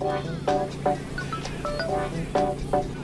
Thank you.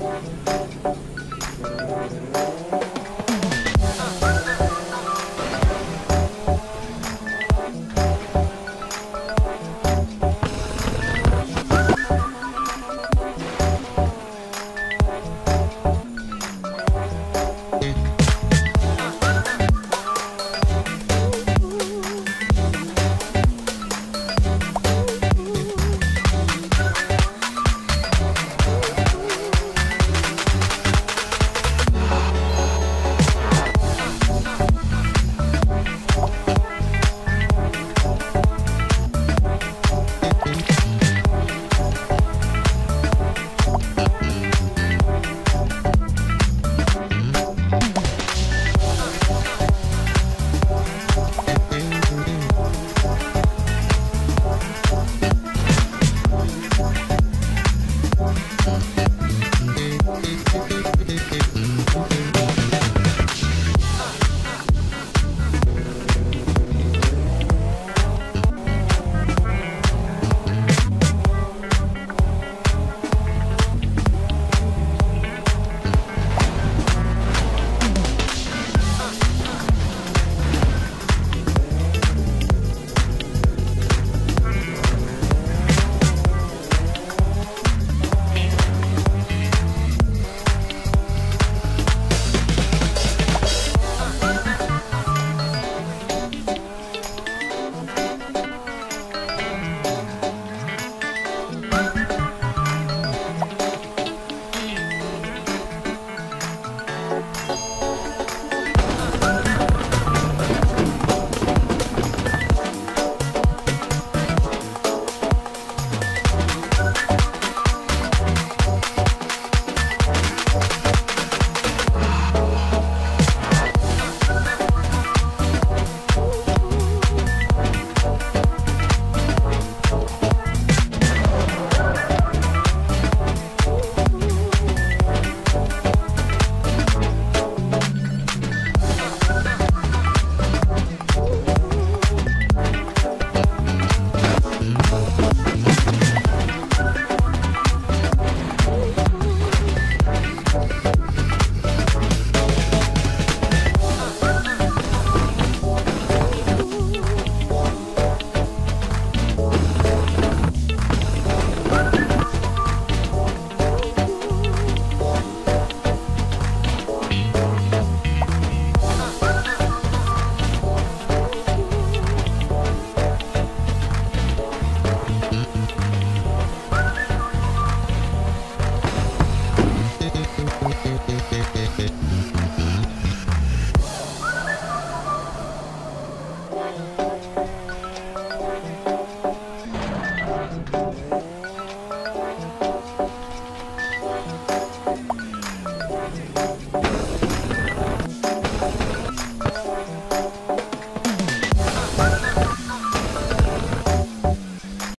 Thank